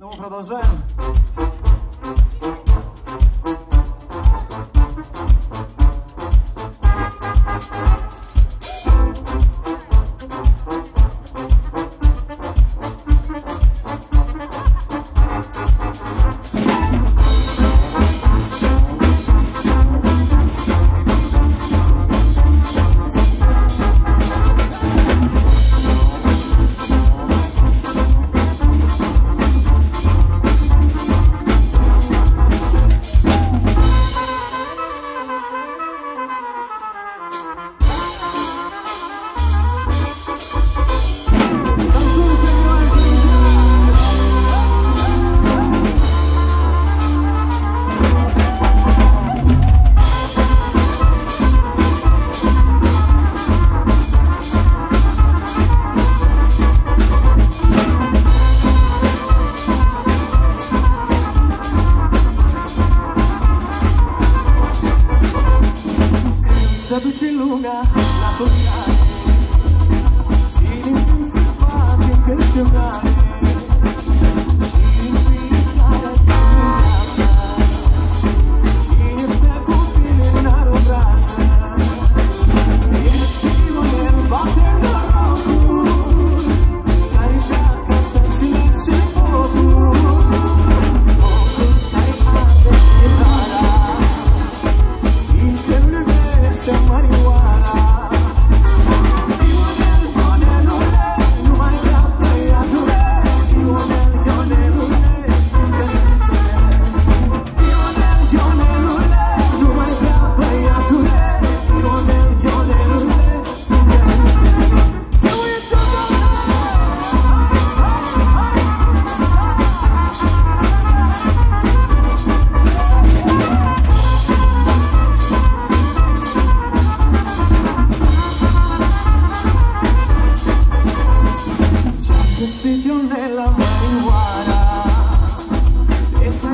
Ну, мы продолжаем. să duce lumea la păcat. de la marihuana. Esa